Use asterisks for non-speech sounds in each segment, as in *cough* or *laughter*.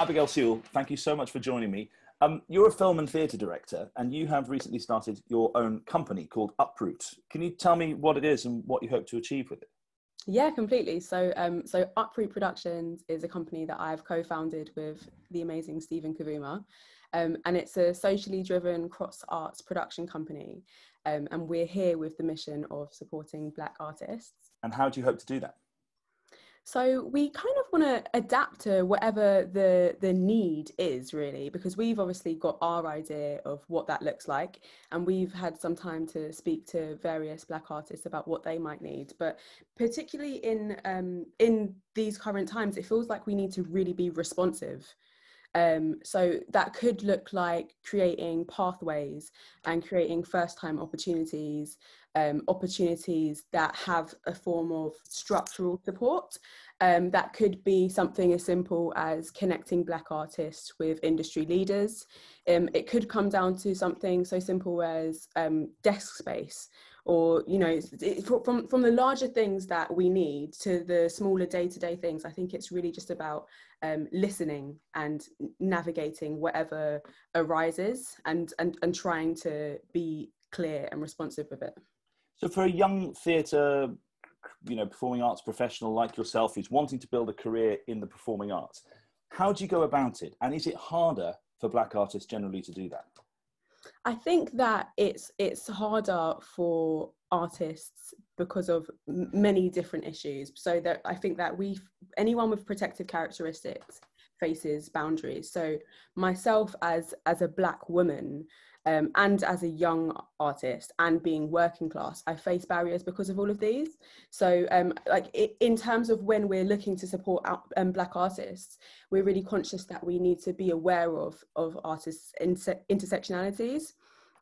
Abigail Sewell, thank you so much for joining me. Um, you're a film and theatre director, and you have recently started your own company called Uproot. Can you tell me what it is and what you hope to achieve with it? Yeah, completely. So, um, so Uproot Productions is a company that I've co-founded with the amazing Stephen Kavuma, um, and it's a socially driven cross arts production company. Um, and we're here with the mission of supporting Black artists. And how do you hope to do that? So we kind of want to adapt to whatever the the need is really because we've obviously got our idea of what that looks like and we've had some time to speak to various black artists about what they might need but particularly in um, in these current times it feels like we need to really be responsive um, so that could look like creating pathways and creating first time opportunities, um, opportunities that have a form of structural support. Um, that could be something as simple as connecting Black artists with industry leaders. Um, it could come down to something so simple as um, desk space or you know it, from from the larger things that we need to the smaller day-to-day things i think it's really just about um, listening and navigating whatever arises and, and and trying to be clear and responsive with it. So for a young theatre you know performing arts professional like yourself who's wanting to build a career in the performing arts how do you go about it? And is it harder for black artists generally to do that I think that it's it's harder for artists because of many different issues. So that I think that we anyone with protective characteristics faces boundaries. So myself as as a black woman, um, and as a young artist and being working class, I face barriers because of all of these. So, um, like it, in terms of when we're looking to support um, Black artists, we're really conscious that we need to be aware of of artists' inter- intersectionalities,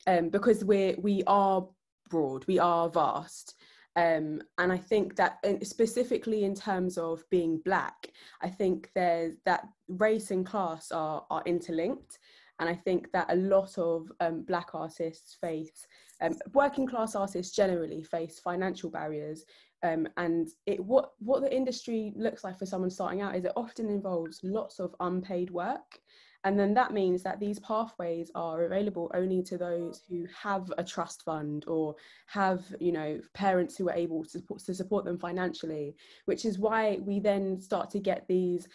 um, because we're we are broad, we are vast. Um, and I think that specifically in terms of being black, I think there's that race and class are, are interlinked. And I think that a lot of um, Black artists face, um, working class artists generally face financial barriers. Um, and it, what, what the industry looks like for someone starting out is it often involves lots of unpaid work. And then that means that these pathways are available only to those who have a trust fund or have, you know, parents who are able to support, to support them financially, which is why we then start to get these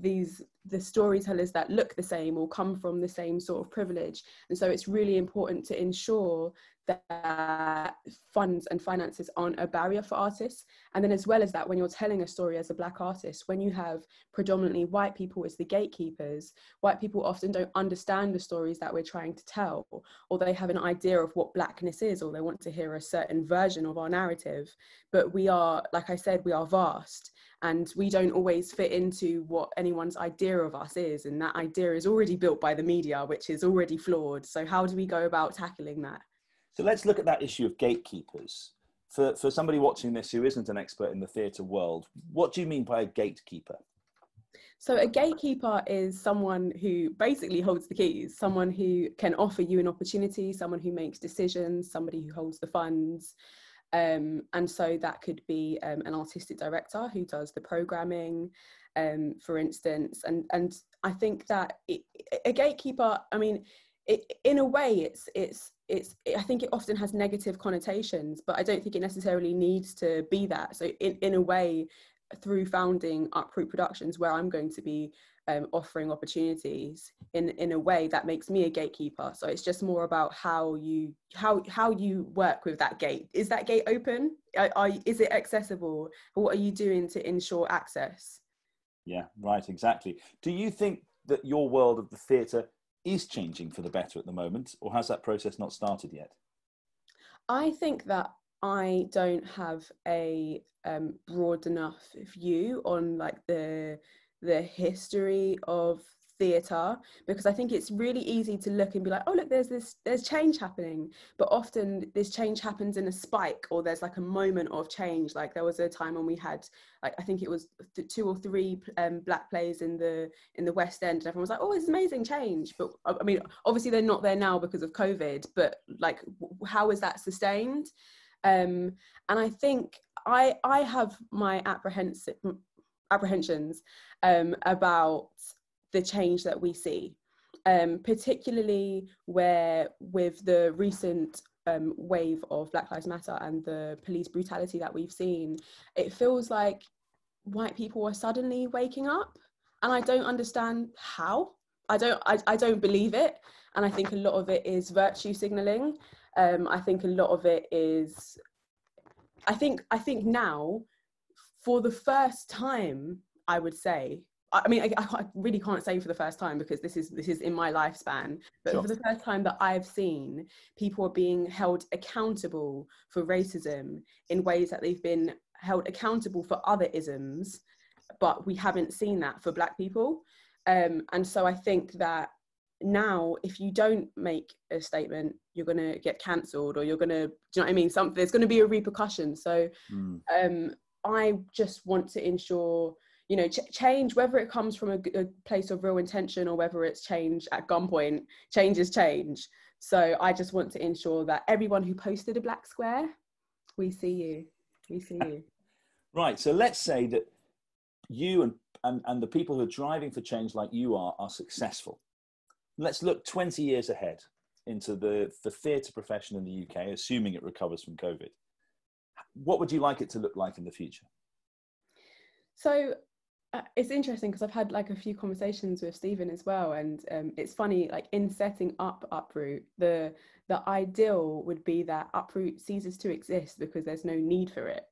these the storytellers that look the same or come from the same sort of privilege. And so it's really important to ensure that funds and finances aren't a barrier for artists. And then as well as that when you're telling a story as a black artist when you have predominantly white people as the gatekeepers white people often don't understand the stories that we're trying to tell or they have an idea of what blackness is or they want to hear a certain version of our narrative. But we are like i said we are vast and we don't always fit into what anyone's idea of us is. And that idea is already built by the media which is already flawed. So how do we go about tackling that so let's look at that issue of gatekeepers. For, for somebody watching this who isn't an expert in the theatre world what do you mean by a gatekeeper? So a gatekeeper is someone who basically holds the keys, someone who can offer you an opportunity, someone who makes decisions, somebody who holds the funds, um, and so that could be um, an artistic director who does the programming, um, for instance. And and I think that it, a gatekeeper, I mean, it, in a way, it's it's it's. It, I think it often has negative connotations, but I don't think it necessarily needs to be that. So in in a way, through founding Uproot Productions, where I'm going to be um, offering opportunities in in a way that makes me a gatekeeper. So it's just more about how you how how you work with that gate. Is that gate open? Are, are, is it accessible? What are you doing to ensure access? Yeah right exactly. Do you think that your world of the theatre is changing for the better at the moment or has that process not started yet? I think that i don't have a um, broad enough view on like the the history of theatre because I think it's really easy to look and be like, oh look, there's this there's change happening. But often this change happens in a spike or there's like a moment of change. Like there was a time when we had like I think it was two or three um, black plays in the in the West End, and everyone was like, oh, it's amazing change. But I mean, obviously they're not there now because of COVID. But like, how is that sustained? Um, and I think I I have my apprehensive apprehensions um, about the change that we see, um, particularly where with the recent um, wave of Black Lives Matter and the police brutality that we've seen, it feels like white people are suddenly waking up, and I don't understand how. I don't. I, I don't believe it, and I think a lot of it is virtue signaling. Um, I think a lot of it is. I think. I think now, for the first time, I would say I mean, I, I, really can't say for the first time because this is this is in my lifespan. But sure. for the first time that I've seen, people are being held accountable for racism in ways that they've been held accountable for other isms, but we haven't seen that for Black people. Um, and so I think that now, if you don't make a statement, you're going to get cancelled, or you're going to, do you know what I mean? Something there's going to be a repercussion. So mm. um, I just want to ensure you know ch- change whether it comes from a, a, place of real intention or whether it's change at gunpoint change is change. So i just want to ensure that everyone who posted a black square we see you we see you. *laughs* Right so let's say that you and, and and the people who are driving for change like you are are successful. Let's look 20 years ahead into the the theatre profession in the uk assuming it recovers from covid. What would you like it to look like in the future? So uh, it's interesting because I've had like a few conversations with Stephen as well, and um, it's funny. Like in setting up Uproot, the the ideal would be that Uproot ceases to exist because there's no need for it.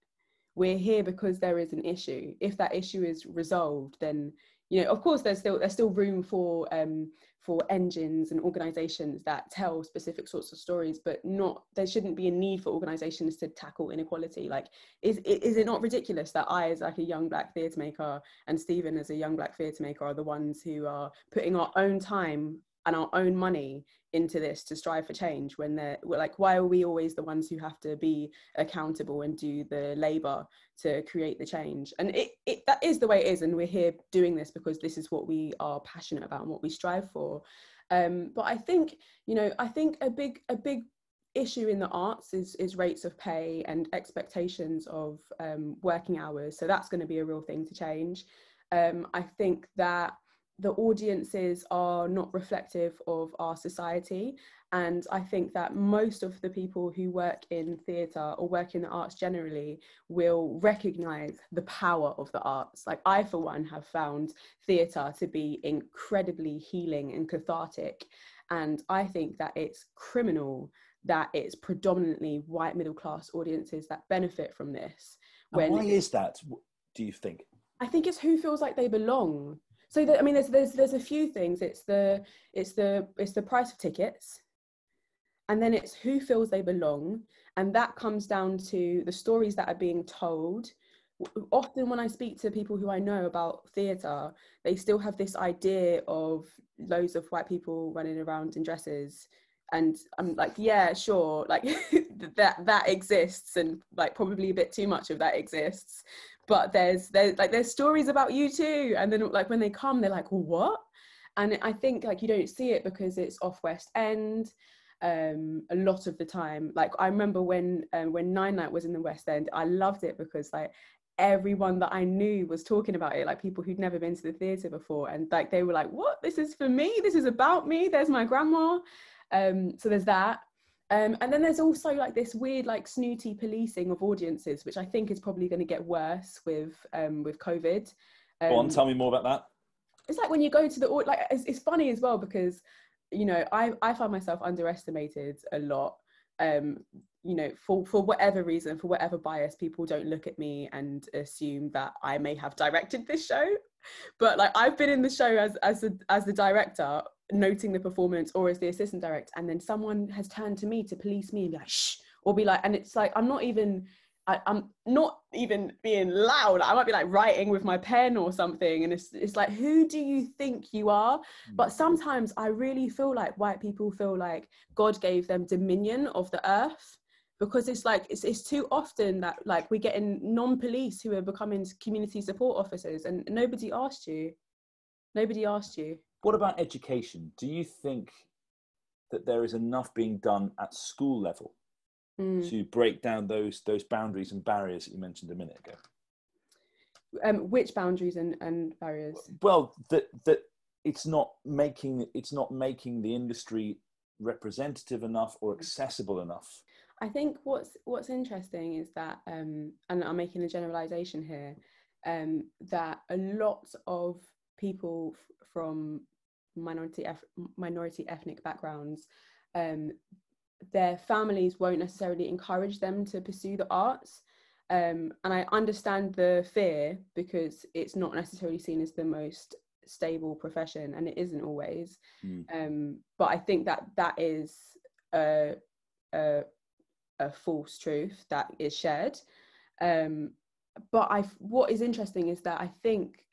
We're here because there is an issue. If that issue is resolved, then you know, of course, there's still there's still room for um, for engines and organizations that tell specific sorts of stories but not there shouldn't be a need for organizations to tackle inequality. Like is is it not ridiculous that i as like a young black theatre maker and stephen as a young black theatre maker are the ones who are putting our own time and our own money into this to strive for change when they're like why are we always the ones who have to be accountable and do the labor to create the change? And it, it that is the way it is and we're here doing this because this is what we are passionate about and what we strive for. Um, but i think you know i think a big a big issue in the arts is is rates of pay and expectations of um, working hours. So that's going to be a real thing to change. Um, i think that the audiences are not reflective of our society. And I think that most of the people who work in theatre or work in the arts generally will recognize the power of the arts. Like, I, for one, have found theatre to be incredibly healing and cathartic. And I think that it's criminal that it's predominantly white middle class audiences that benefit from this. When why is that, do you think? I think it's who feels like they belong so the, I mean, there's there's there's a few things. It's the it's the it's the price of tickets, and then it's who feels they belong, and that comes down to the stories that are being told. Often, when I speak to people who I know about theatre, they still have this idea of loads of white people running around in dresses and I'm like, yeah, sure, like *laughs* that that exists, and like probably a bit too much of that exists but there's there's like there's stories about you too. And then like when they come they're like well, what? And i think like you don't see it because it's off west end um a lot of the time. Like i remember when um, when nine night was in the west end i loved it because like everyone that i knew was talking about it like people who'd never been to the theater before. And like they were like what? This is for me? This is about me? There's my grandma. Um so there's that um, and then there's also like this weird like snooty policing of audiences, which I think is probably going to get worse with um, with COVID. Um, Go on, tell me more about that. It's like when you go to the like it's, it's funny as well because you know I I find myself underestimated a lot. Um, you know, for for whatever reason, for whatever bias, people don't look at me and assume that I may have directed this show. *laughs* But like I've been in the show as as a, as the director noting the performance or as the assistant director and then someone has turned to me to police me and be like shh or be like and it's like i'm not even I, am not even being loud. I might be like writing with my pen or something and it's, it's like who do you think you are? Mm. but sometimes i really feel like white people feel like god gave them dominion of the earth because it's like it's, it's too often that like we're getting non-police who are becoming community support officers and nobody asked you. Nobody asked you what about education? Do you think that there is enough being done at school level Mm. to break down those those boundaries and barriers that you mentioned a minute ago? Um, which boundaries and, and barriers? Well, that that it's not making it's not making the industry representative enough or accessible enough. I think what's what's interesting is that, um, and I'm making a generalization here, um, that a lot of people f- from minority minority ethnic backgrounds, um, their families won't necessarily encourage them to pursue the arts. Um, and I understand the fear because it's not necessarily seen as the most stable profession, and it isn't always. Mm. Um, but I think that that is a, a, a false truth that is shared. Um, but I, what is interesting is that I think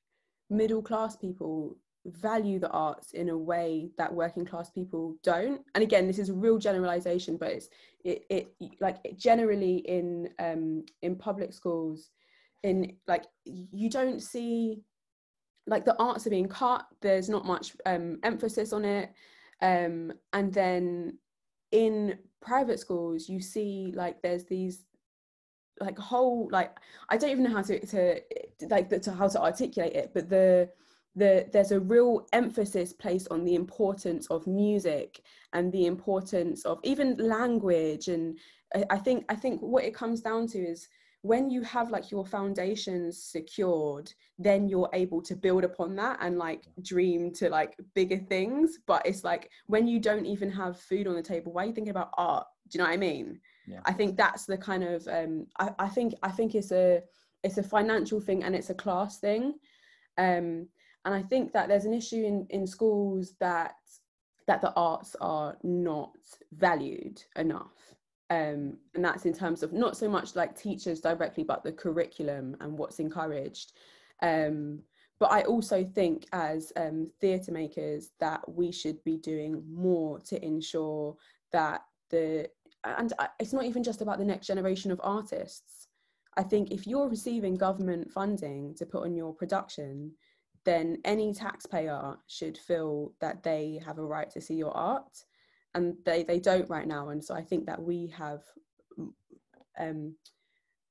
middle class people value the arts in a way that working class people don't. And again this is a real generalization but it's it, it like it generally in um in public schools in like you don't see like the arts are being cut there's not much um emphasis on it. Um and then in private schools you see like there's these like whole like i don't even know how to to like to how to articulate it but the the there's a real emphasis placed on the importance of music and the importance of even language. And I, I think i think what it comes down to is when you have like your foundations secured then you're able to build upon that and like dream to like bigger things. But it's like when you don't even have food on the table why are you thinking about art? Do you know what i mean Yeah. i think that's the kind of um I, I think i think it's a it's a financial thing and it's a class thing. Um and i think that there's an issue in in schools that that the arts are not valued enough. Um, and that's in terms of not so much like teachers directly but the curriculum and what's encouraged. Um, but i also think as um, theatre makers that we should be doing more to ensure that the and it's not even just about the next generation of artists. I think if you're receiving government funding to put on your production then any taxpayer should feel that they have a right to see your art and they they don't right now. And so i think that we have um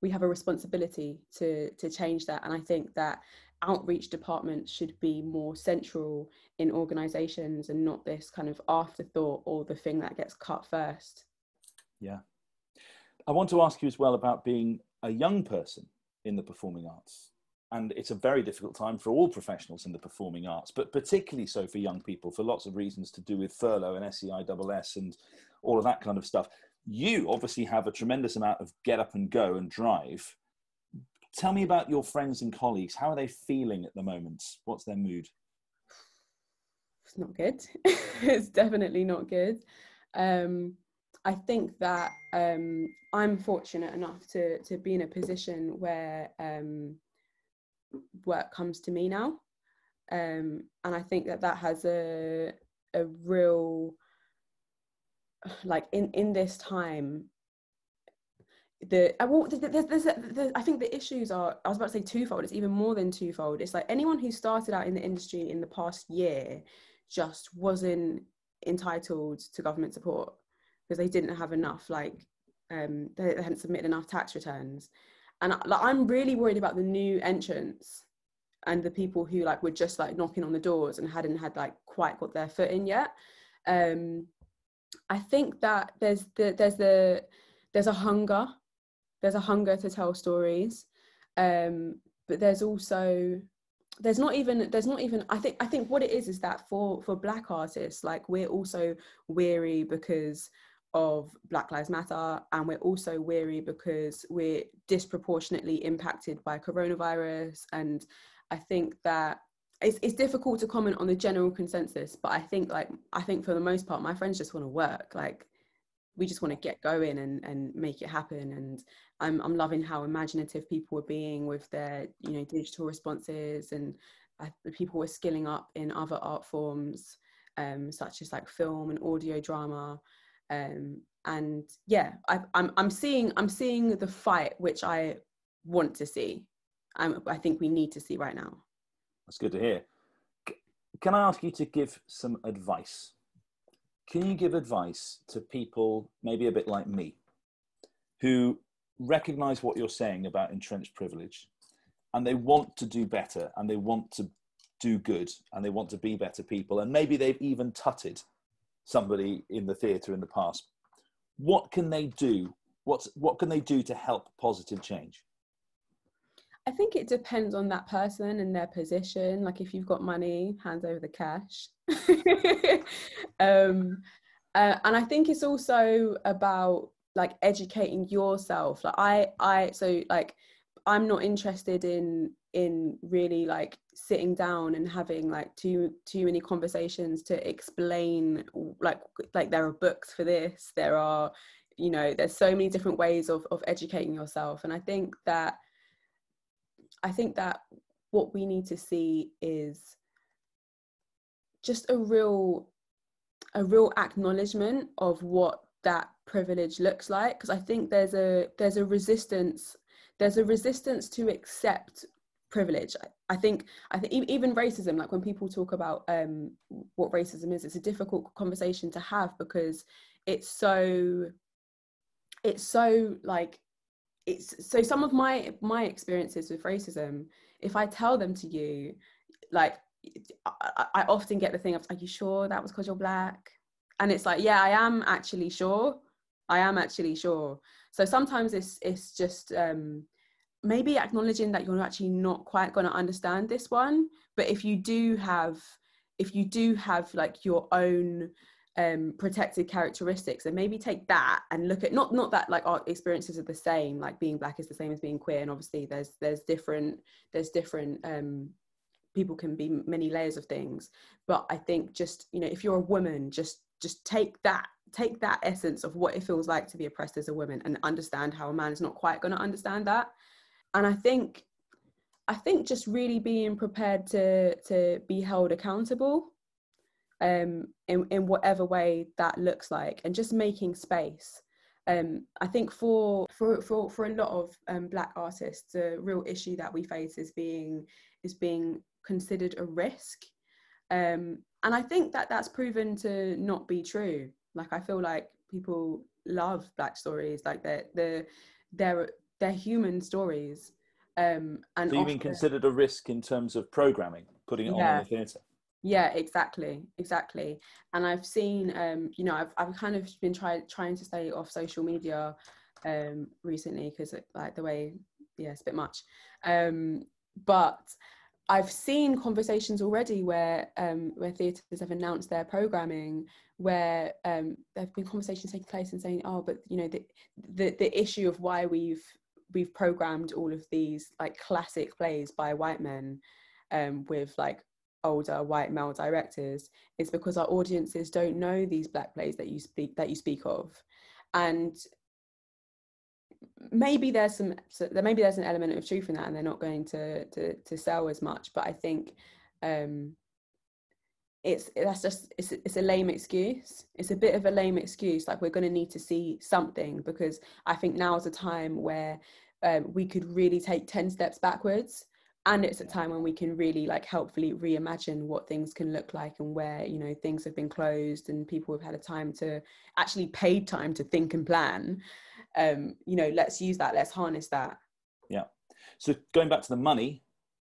we have a responsibility to to change that. And i think that outreach departments should be more central in organizations and not this kind of afterthought or the thing that gets cut first Yeah. I want to ask you as well about being a young person in the performing arts. And it's a very difficult time for all professionals in the performing arts, but particularly so for young people for lots of reasons to do with furlough and SEISS and all of that kind of stuff. You obviously have a tremendous amount of get up and go and drive. Tell me about your friends and colleagues. How are they feeling at the moment? What's their mood? it's not good *laughs* it's definitely not good um i think that um i'm fortunate enough to to be in a position where um work comes to me now um and i think that that has a a real like in in this time the I will, there's, there's, there's, I think the issues are I was about to say twofold. It's even more than twofold. It's like anyone who started out in the industry in the past year just wasn't entitled to government support because they didn't have enough like um they, they hadn't submitted enough tax returns. And like i'm really worried about the new entrants and the people who like were just like knocking on the doors and hadn't had like quite got their foot in yet. Um i think that there's the there's the there's a hunger there's a hunger to tell stories. Um but there's also there's not even there's not even i think i think what it is is that for for black artists like we're also weary because of black lives matter and we're also weary because we're disproportionately impacted by coronavirus. And i think that it's, it's difficult to comment on the general consensus but i think like i think for the most part my friends just want to work. Like we just want to get going and and make it happen. And I'm I'm loving how imaginative people are being with their you know digital responses and I, people were skilling up in other art forms um, such as like film and audio drama um, and yeah I, I'm I'm seeing I'm seeing the fight which I want to see I'm, I think we need to see right now That's good to hear. Can I ask you to give some advice? Can you give advice to people, maybe a bit like me, who recognize what you're saying about entrenched privilege and they want to do better and they want to do good and they want to be better people and maybe they've even tutted somebody in the theatre in the past what can they do what's what can they do to help positive change I think it depends on that person and their position. Like if you've got money, hand over the cash. *laughs* um, uh, and I think it's also about like educating yourself. Like I, I, so like I'm not interested in in really like sitting down and having like too too many conversations to explain like like there are books for this. There are you know there's so many different ways of of educating yourself, and I think that I think that what we need to see is just a real a real acknowledgement of what that privilege looks like because I think there's a there's a resistance there's a resistance to accept privilege. I think i think even racism like when people talk about um what racism is it's a difficult conversation to have because it's so it's so like it's so some of my my experiences with racism if i tell them to you like I, I often get the thing of are you sure that was because you're black? And it's like yeah i am actually sure. I am actually sure. So sometimes it's it's just um maybe acknowledging that you're actually not quite going to understand this one but if you do have if you do have like your own um, protected characteristics and maybe take that and look at not not that like our experiences are the same like being black is the same as being queer and obviously there's there's different there's different um, people can be many layers of things. But i think just you know if you're a woman just just take that take that essence of what it feels like to be oppressed as a woman and understand how a man is not quite going to understand that and i think i think just really being prepared to to be held accountable um, in, in whatever way that looks like and just making space um, I think for for for for a lot of um, black artists, the real issue that we face is being is being considered a risk, um, and I think that that's proven to not be true. Like I feel like people love black stories, like they're they're they're, they're human stories. Um, and so even considered a risk in terms of programming, putting it yeah. on in the theatre yeah exactly exactly and i've seen um you know i've, I've kind of been trying trying to stay off social media um recently because like the way yeah it's a bit much um but I've seen conversations already where um, where theatres have announced their programming, where um, there have been conversations taking place and saying, "Oh, but you know the, the the issue of why we've we've programmed all of these like classic plays by white men um, with like older white male directors is because our audiences don't know these black plays that you speak that you speak of. And maybe there's some so maybe there's an element of truth in that and they're not going to to, to sell as much but i think um it's that's just it's, it's a lame excuse. It's a bit of a lame excuse like we're going to need to see something because i think now is a time where um, we could really take 10 steps backwards and it's a time when we can really like helpfully reimagine what things can look like and where you know things have been closed and people have had a time to actually paid time to think and plan. Um you know let's use that let's harness that. Yeah. So going back to the money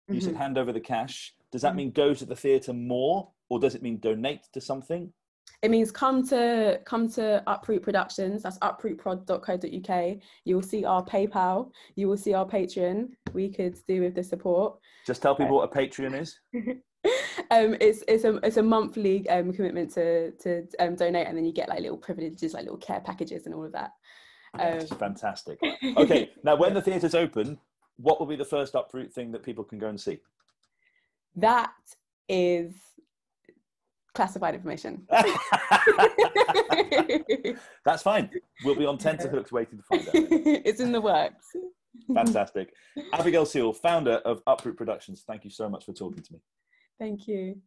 you mm-hmm. said hand over the cash. Does that mm-hmm. mean go to the theatre more or does it mean donate to something it means come to come to Uproot Productions. That's uprootprod.co.uk. You will see our PayPal. You will see our Patreon. We could do with the support. Just tell people what a Patreon is. *laughs* um, it's it's a it's a monthly um, commitment to to um, donate, and then you get like little privileges, like little care packages, and all of that. That's um, fantastic. *laughs* Okay, now when the theatre's open, what will be the first Uproot thing that people can go and see? That is classified information. *laughs* *laughs* That's fine. We'll be on tenterhooks waiting to find out. *laughs* it's in the works. Fantastic. Abigail Sewell, founder of Uproot Productions, thank you so much for talking to me. Thank you.